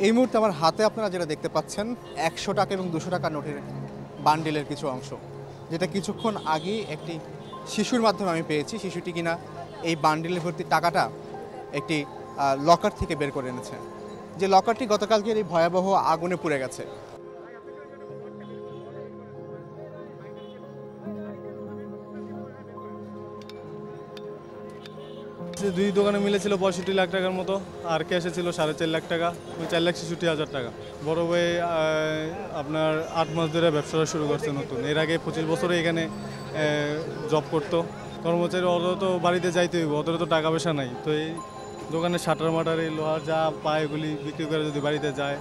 এই মুহূর্তে আমার হাতে আপনারা যেটা দেখতে পাচ্ছেন, একশো টাকা এবং দুশো টাকা নোটের বান্ডিলের কিছু অংশ, যেটা কিছুক্ষণ আগেই একটি শিশুর মাধ্যমে আমি পেয়েছি। শিশুটি কিনা এই বান্ডিলের ভর্তি টাকাটা একটি লকার থেকে বের করে এনেছে। যে লকারটি গতকালকের এই ভয়াবহ আগুনে পুড়ে গেছে। দুই দোকানে মিলেছিল পঁয়ষট্টি লাখ টাকার মতো, আর ক্যাশে ছিল সাড়ে চার লাখ টাকা, ওই চার লাখ ছেষট্টি হাজার টাকা। বড় ভাই আপনার আট মাস ধরে ব্যবসাটা শুরু করছে নতুন। এর আগে পঁচিশ বছরে এখানে জব করতো। কর্মচারী ওদের তো বাড়িতে যাইতে হইব ওদের তো টাকা পয়সা নাই। তো এই দোকানে শাটার মাটার, এই লোহার যা পায় এগুলি বিক্রি করে যদি বাড়িতে যায়।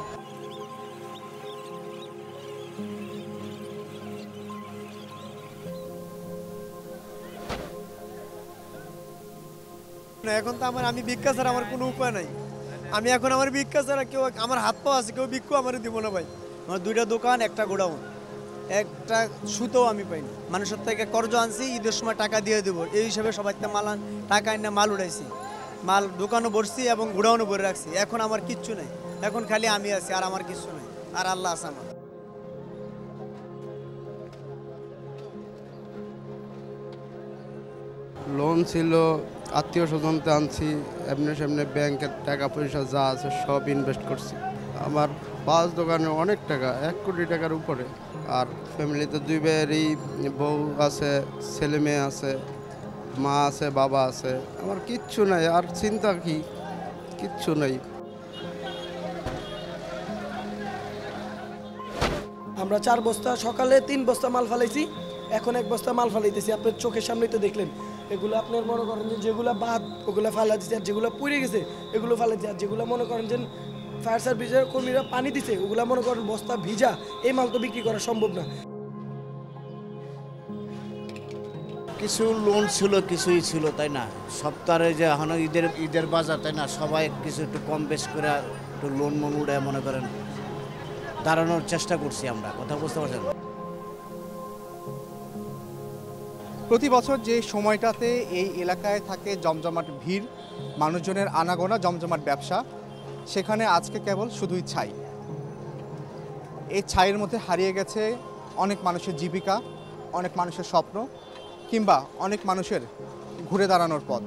এখন তো আমার আমি ভিক্ষা ছাড়া আমার কোনো উপায় নাই। আমি এখন আমার ভিক্ষা ছাড়া কেউ আমার হাত পা আছে, কেউ ভিক্ষু আমার দিব না ভাই। আমার দুইটা দোকান, একটা গোডাউন। একটা সুতো আমি পাইনি। মানুষের থেকে কর্জ আনছি, ঈদের সময় টাকা দিয়ে দেবো। এই হিসাবে সবাই তো মাল টাকা এনে মাল উঠাইছি মাল দোকানও ভরছি এবং গোডাউনও ভরে রাখছি। এখন আমার কিচ্ছু নাই। এখন খালি আমি আছি, আর আমার কিচ্ছু নাই। আর আল্লাহ আছে আমার। লোন ছিল, আত্মীয় স্বজনতে আনছি, এমনি সামনে ব্যাংকের টাকা পয়সা যা আছে সব ইনভেস্ট করছি। আমার পাঁচ দোকানে অনেক টাকা, এক কোটি টাকার উপরে। আর ফ্যামিলিতে দুই ভাইয়েরই বউ আছে, ছেলে মেয়ে আছে, মা আছে, বাবা আছে। আমার কিচ্ছু নাই, আর চিন্তা কি? কিচ্ছু নাই। আমরা চার বস্তা, সকালে তিন বস্তা মাল ফালাইছি। এখন এক বস্তা মাল ফালাইতেছি, আপনার চোখের সামনেই তো দেখলেন। এগুলো আপনার মনে করেন যে যেগুলো বাদ, ওগুলো ফালা দিচ্ছে আর যেগুলো পুড়ে গেছে, এগুলো ফালাইছে আর যেগুলো মনে করেন যে ফায়ার সার্ভিসের কর্মীরা পানি দিছে, ওগুলো মনে করেন বস্তা ভিজা, এই মাল তো বিক্রি করা সম্ভব না। কিছু লোন ছিল, কিছুই ছিল, তাই না? সপ্তাহে যে এখন ঈদের ঈদের বাজার, তাই না? সবাই কিছু একটু কম বেশ করে একটু লোন মন উড়ায় মনে করেন। দাঁড়ানোর চেষ্টা করছি আমরা, কথা বুঝতে পারছেন? প্রতি বছর যে সময়টাতে এই এলাকায় থাকে জমজমাট ভিড়, মানুষজনের আনাগোনা, জমজমাট ব্যবসা, সেখানে আজকে কেবল শুধুই ছাই। এই ছাইয়ের মধ্যে হারিয়ে গেছে অনেক মানুষের জীবিকা, অনেক মানুষের স্বপ্ন কিংবা অনেক মানুষের ঘুরে দাঁড়ানোর পথ।